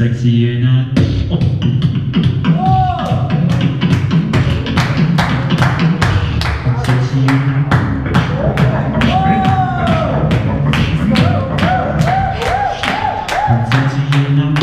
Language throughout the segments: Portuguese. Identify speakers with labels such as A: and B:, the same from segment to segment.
A: sexy or not. One sexy or not. One sexy or not.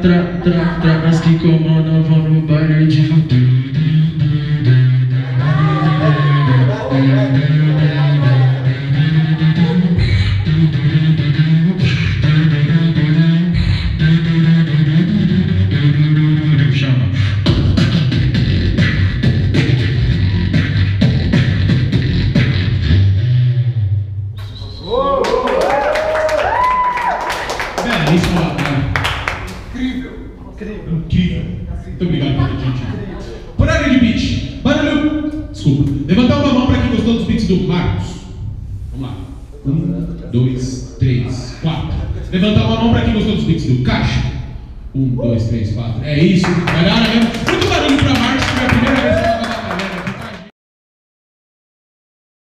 B: Tra, tra, tra, as que comandam vão no baile de Chama.
C: Belíssima batalha. Incrível. Incrível. Muito obrigado pelo gente. Horário de beat. Barulho. Desculpa. Levantar uma mão para quem gostou dos beats do Marcos. Vamos lá. Um, dois, três, quatro. Levantar uma mão para quem gostou dos beats do Caixa. Um, dois, três, quatro. É isso. Galera, mesmo.